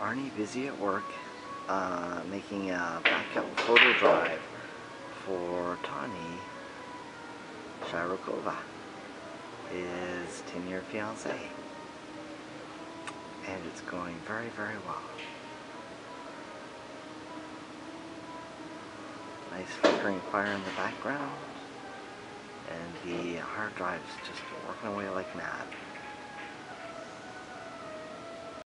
Arnie busy at work uh, making a backup photo drive for Tani Shyrokova, his 10-year fiance. And it's going very, very well. Nice flickering fire in the background. And the hard drive's just working away like mad.